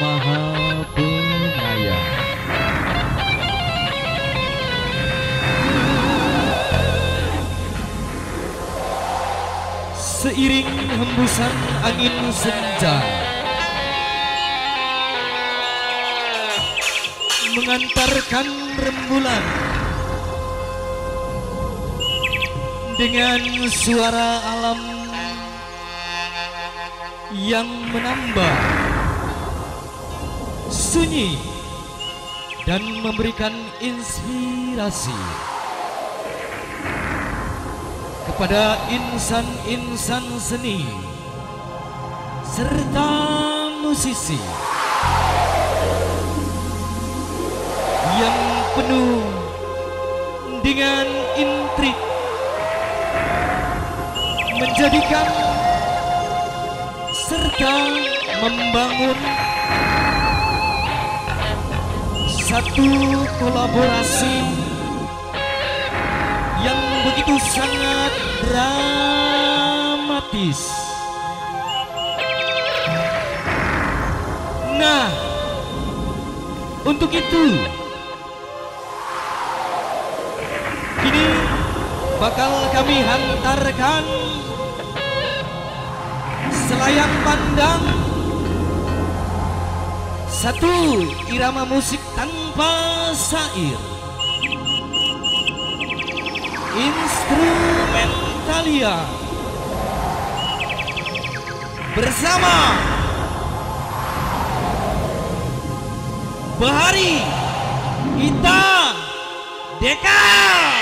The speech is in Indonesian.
maha penyayang. Seiring hembusan angin senja Mengantarkan rembulan Dengan suara alam Yang menambah Sunyi Dan memberikan inspirasi kepada insan-insan seni serta musisi yang penuh dengan intrik menjadikan serta membangun satu kolaborasi yang begitu sangat dramatis. Nah, untuk itu kini bakal kami hantarkan selayang pandang satu irama musik tanpa sair. Instrumentalia. Bersama Bahari Ita Deka